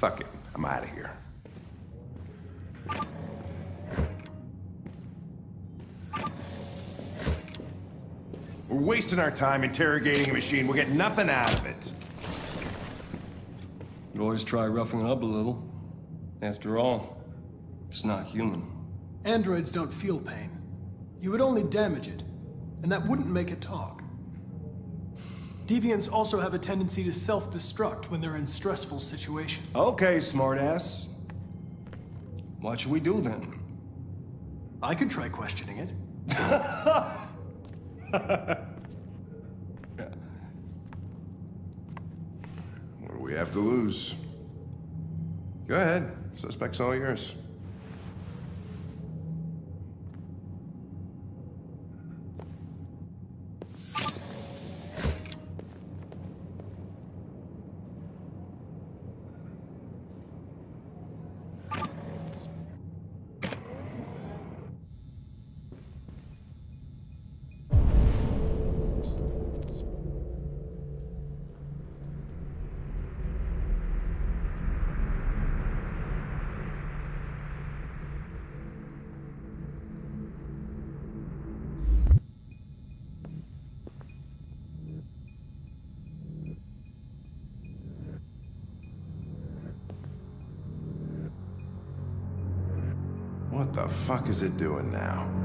Fuck it. I'm out of here. We're wasting our time interrogating a machine. We'll get nothing out of it. You always try roughing it up a little. After all, it's not human. Androids don't feel pain. You would only damage it, and that wouldn't make it talk. Deviants also have a tendency to self-destruct when they're in stressful situations. Okay, smartass. What should we do then? I could try questioning it. What do we have to lose? Go ahead. Suspect's all yours. What the fuck is it doing now?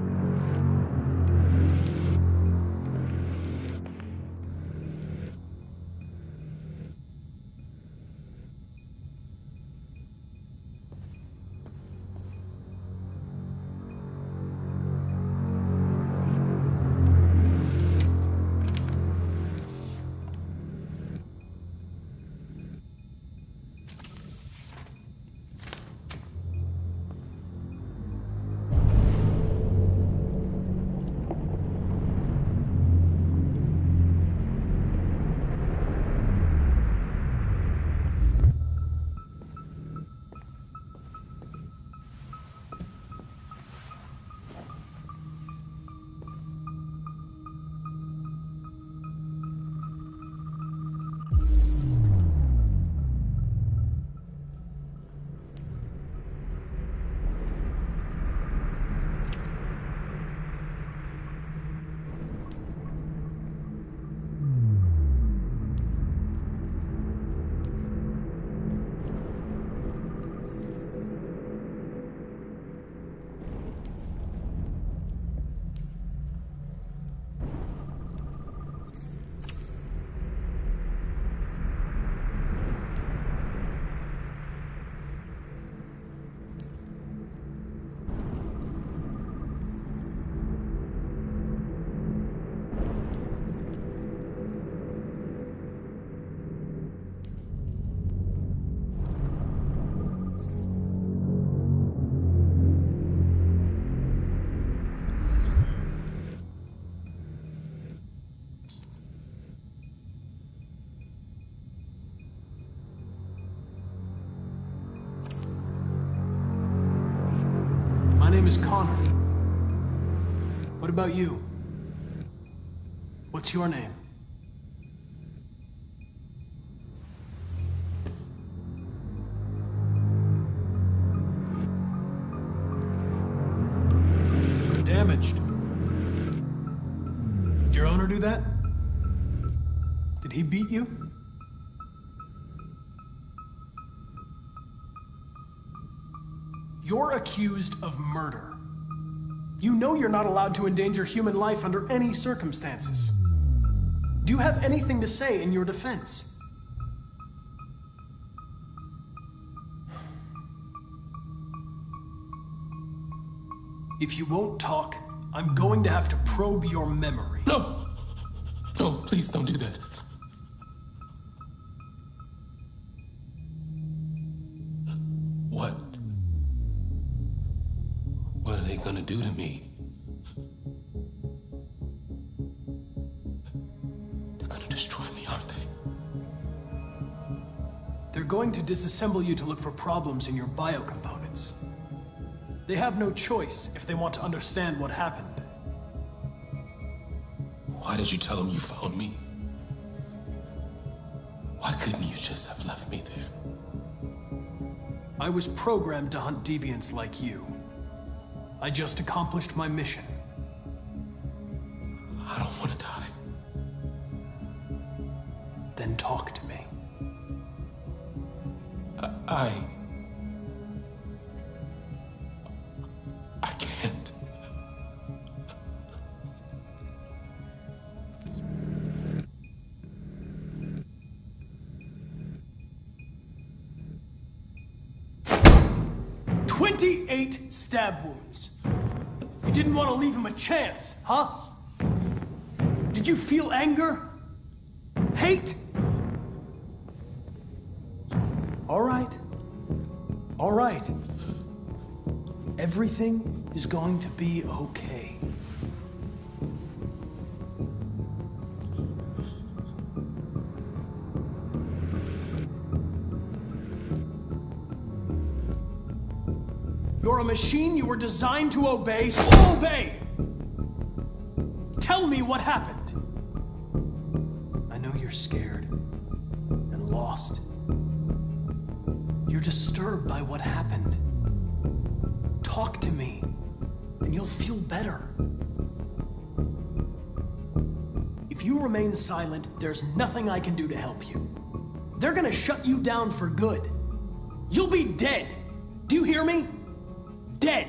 Name is Connor. What about you? What's your name? Damaged. Did your owner do that? Did he beat you? Accused of murder. You know you're not allowed to endanger human life under any circumstances. Do you have anything to say in your defense? If you won't talk, I'm going to have to probe your memory. No! No, please don't do that. What? Gonna do to me? They're gonna destroy me, aren't they? They're going to disassemble you to look for problems in your biocomponents. They have no choice if they want to understand what happened. Why did you tell them you found me? Why couldn't you just have left me there? I was programmed to hunt deviants like you. I just accomplished my mission. I don't want to die. Then talk to me. I. I can't. Twenty-eight stab wounds. Didn't want to leave him a chance, huh? Did you feel anger? Hate? All right. All right. Everything is going to be okay. Machine you were designed to obey, so obey! Tell me what happened. I know you're scared and lost. You're disturbed by what happened. Talk to me, and you'll feel better. If you remain silent, there's nothing I can do to help you. They're gonna shut you down for good. You'll be dead. Do you hear me? Dead.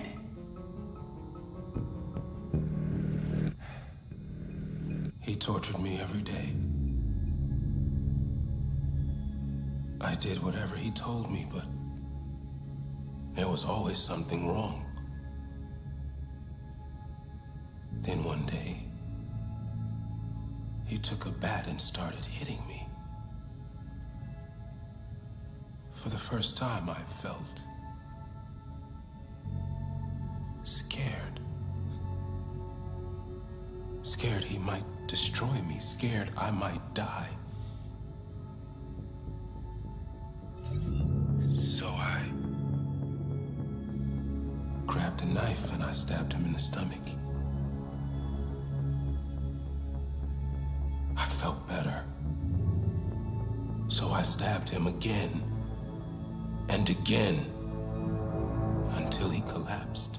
He tortured me every day. I did whatever he told me, but there was always something wrong. Then one day, he took a bat and started hitting me. For the first time, I felt scared. Scared he might destroy me, scared I might die. So I grabbed a knife and I stabbed him in the stomach. I felt better. So I stabbed him again and again until he collapsed.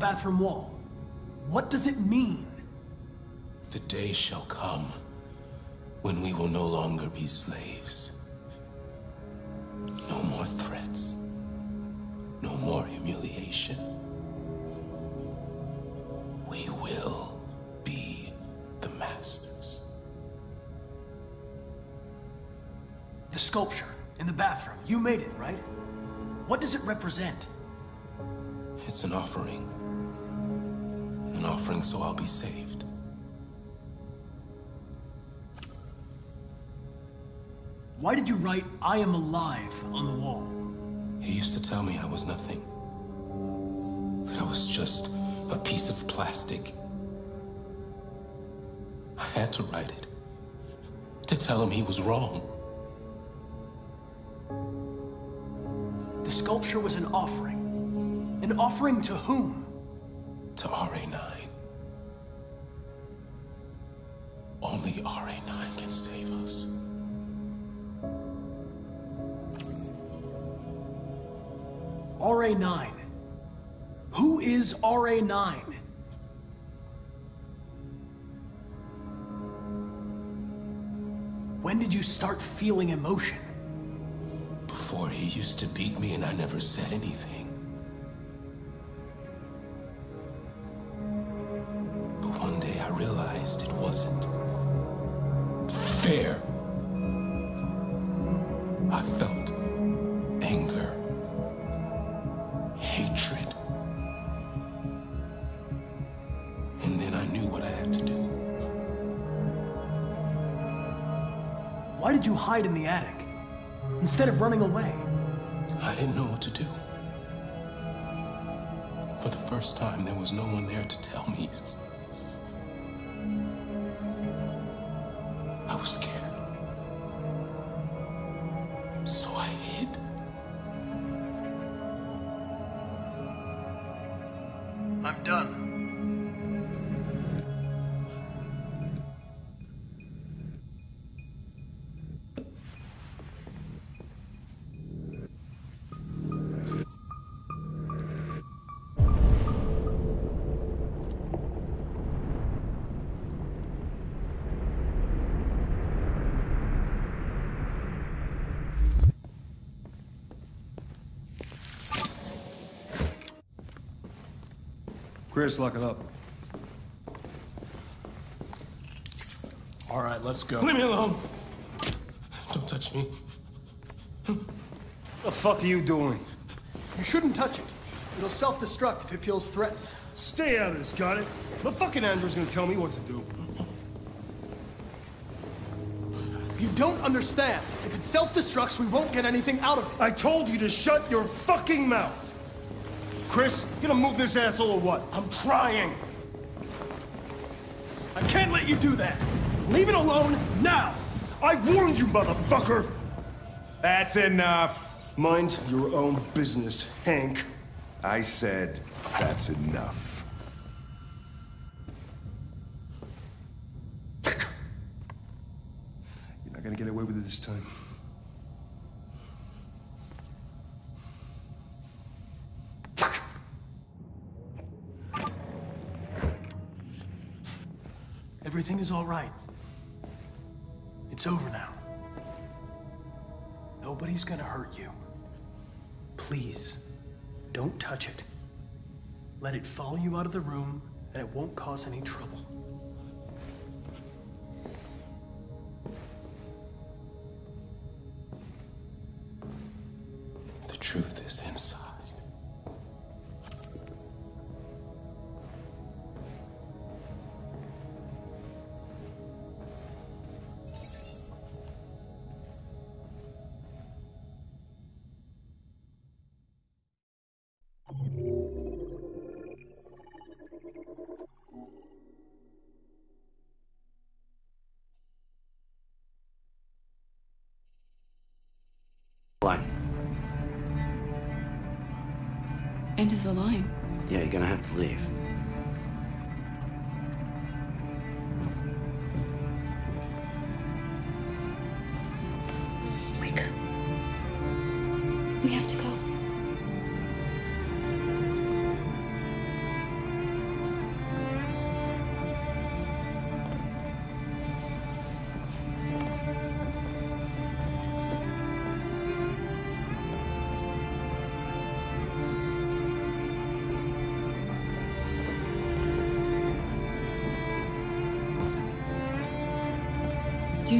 Bathroom wall. What does it mean? The day shall come when we will no longer be slaves. No more threats. No more humiliation. We will be the masters. The sculpture in the bathroom. You made it, right? What does it represent? It's an offering. An offering so I'll be saved. Why did you write, I am alive, on the wall? He used to tell me I was nothing. That I was just a piece of plastic. I had to write it. To tell him he was wrong. The sculpture was an offering. An offering to whom? To RA9. Only RA9 can save us. RA9. Who is RA9? When did you start feeling emotion? Before he used to beat me and I never said anything. instead of running away. I didn't know what to do. For the first time, there was no one there to tell me. I was scared. So I hid. I'm done. Chris, lock it up. All right, let's go. Leave me alone. Don't touch me. What the fuck are you doing? You shouldn't touch it. It'll self-destruct if it feels threatened. Stay out of this, got it? The fucking android's gonna tell me what to do. You don't understand. If it self-destructs, we won't get anything out of it. I told you to shut your fucking mouth! Chris, you gonna move this asshole or what? I'm trying! I can't let you do that. Leave it alone now. I warned you, motherfucker! That's enough. Mind your own business, Hank. I said that's enough. You're not gonna get away with it this time. Everything is all right. It's over now. Nobody's gonna hurt you. Please, don't touch it. Let it follow you out of the room, and it won't cause any trouble. The truth is the line. Yeah, you're gonna have to leave.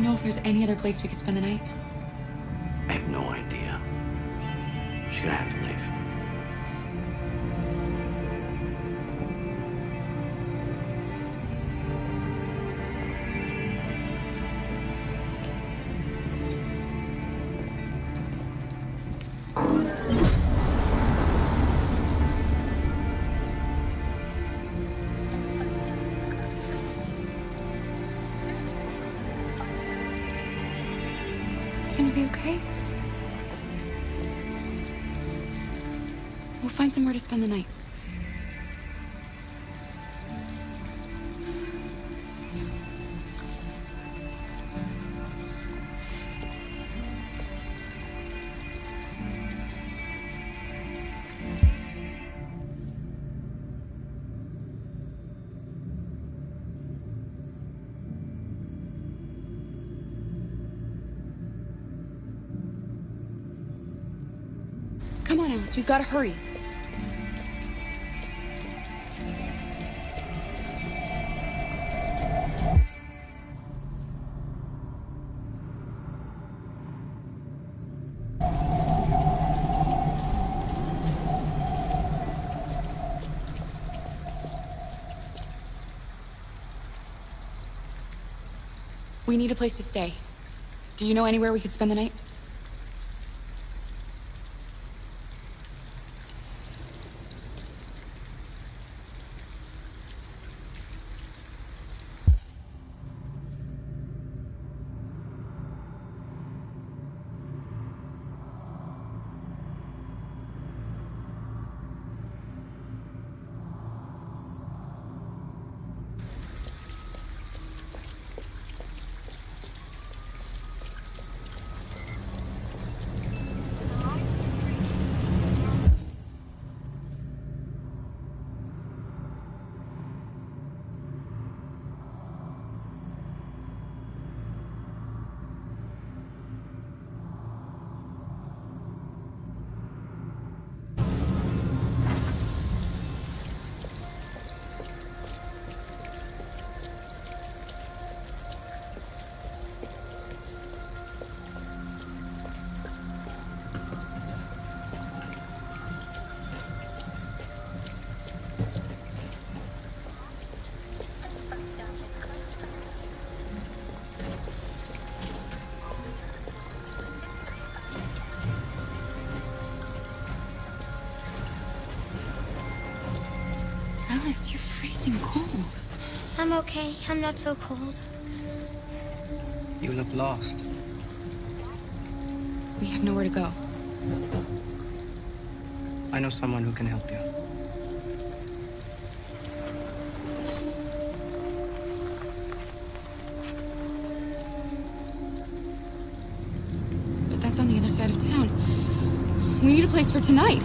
You know if there's any other place we could spend the night? Okay? We'll find somewhere to spend the night. We've got to hurry. We need a place to stay. Do you know anywhere we could spend the night? I'm okay. I'm not so cold. You look lost. We have nowhere to go. I know someone who can help you. But that's on the other side of town. We need a place for tonight.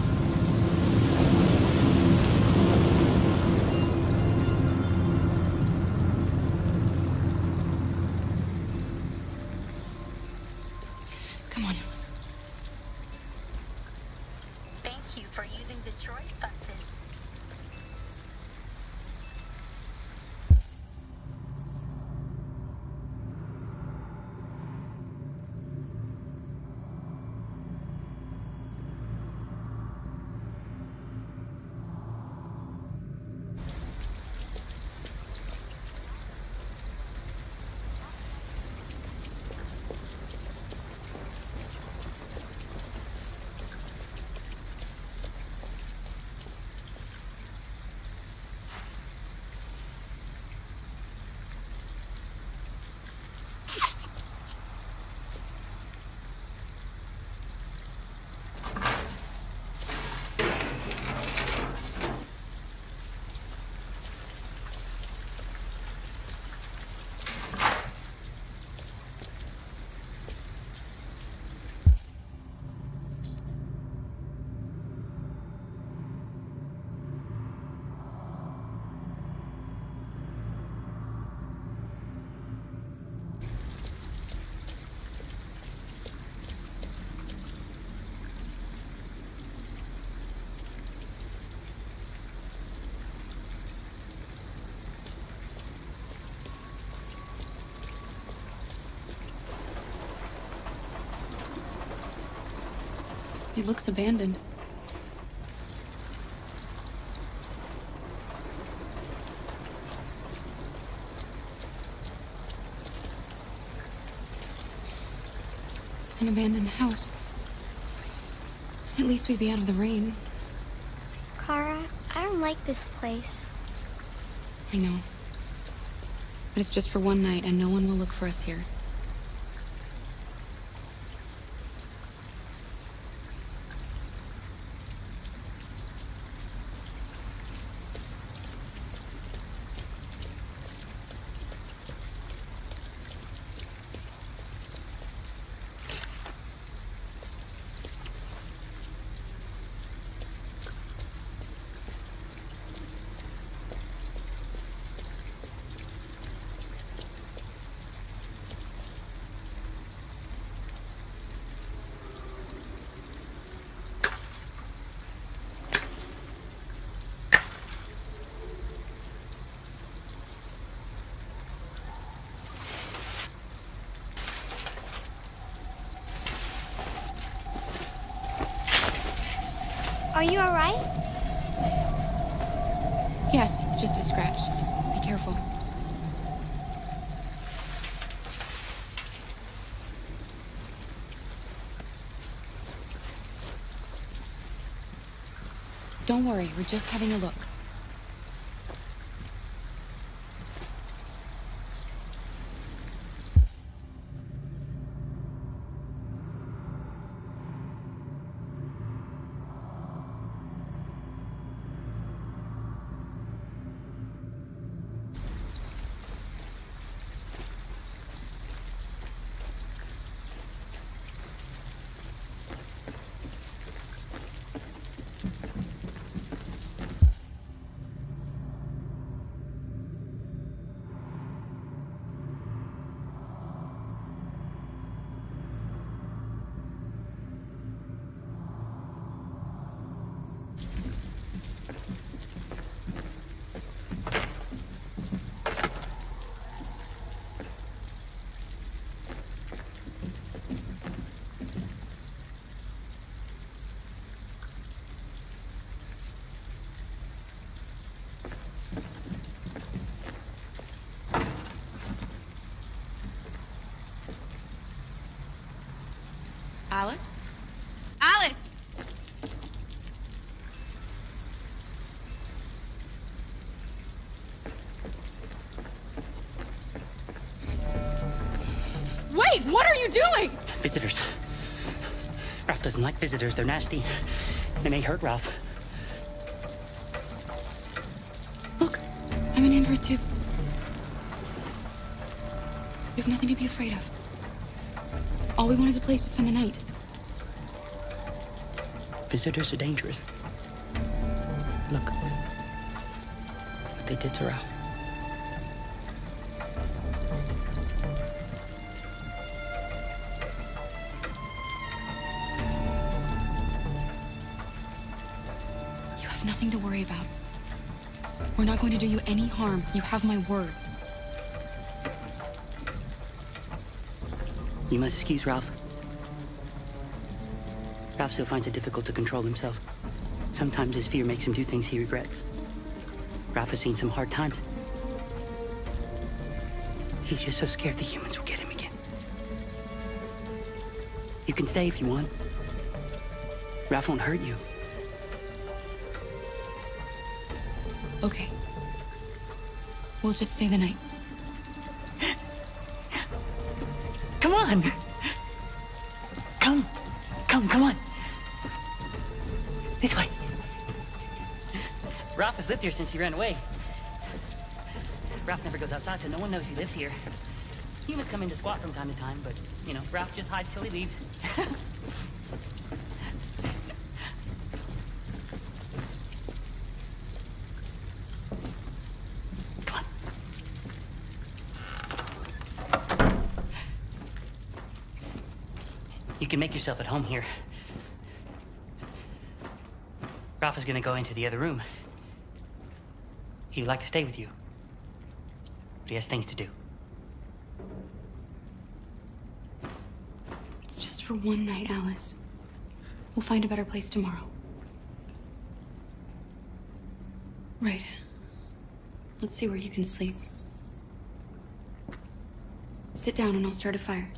It looks abandoned. An abandoned house. At least we'd be out of the rain. Kara, I don't like this place. I know. But it's just for one night, and no one will look for us here. Are you alright? Yes, it's just a scratch. Be careful. Don't worry, we're just having a look. Alice? Alice! Wait, what are you doing? Visitors. Ralph doesn't like visitors. They're nasty. They may hurt Ralph. Look, I'm an android too. You have nothing to be afraid of. All we want is a place to spend the night. Visitors are dangerous. Look. What they did to Ralph. You have nothing to worry about. We're not going to do you any harm. You have my word. You must excuse Ralph. Ralph still finds it difficult to control himself. Sometimes his fear makes him do things he regrets. Ralph has seen some hard times. He's just so scared the humans will get him again. You can stay if you want. Ralph won't hurt you. Okay. We'll just stay the night. Come on! Has lived here since he ran away. Ralph never goes outside, so no one knows he lives here. Humans come in to squat from time to time, but, you know, Ralph just hides till he leaves. You can make yourself at home here. Ralph is gonna go into the other room. He would like to stay with you. But he has things to do. It's just for one night, Alice. We'll find a better place tomorrow. Right. Let's see where you can sleep. Sit down and I'll start a fire.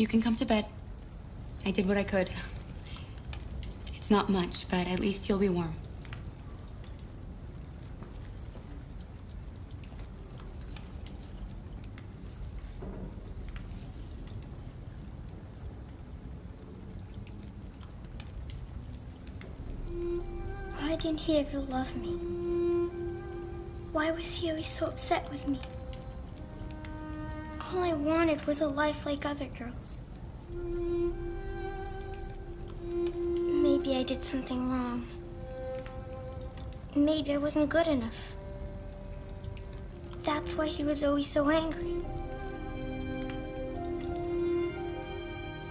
You can come to bed. I did what I could. It's not much, but at least you'll be warm. Why didn't he ever love me? Why was he always so upset with me? All I wanted was a life like other girls. Maybe I did something wrong. Maybe I wasn't good enough. That's why he was always so angry.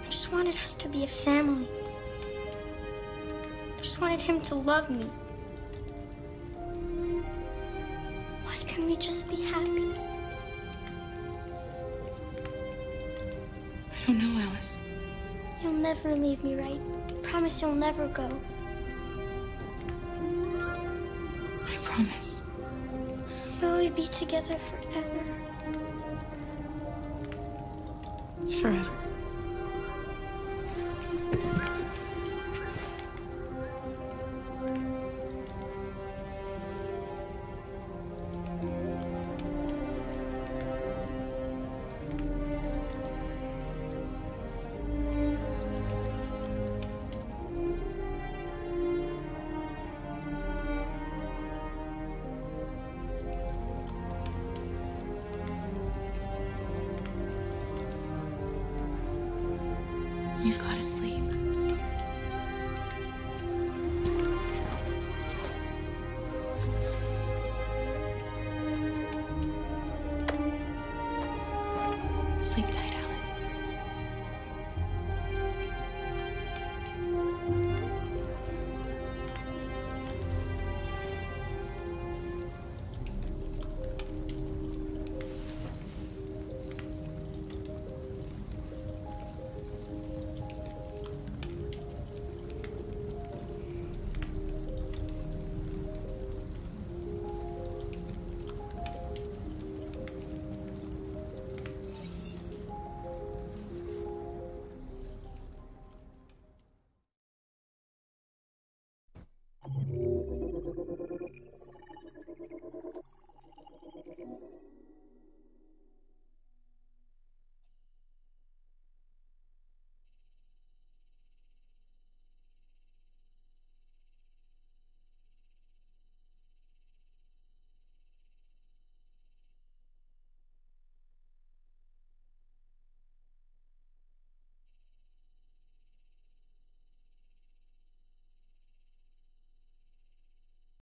I just wanted us to be a family. I just wanted him to love me. Why can't we just be happy? Never leave me, right? Promise you'll never go. I promise. Will we be together forever? Forever.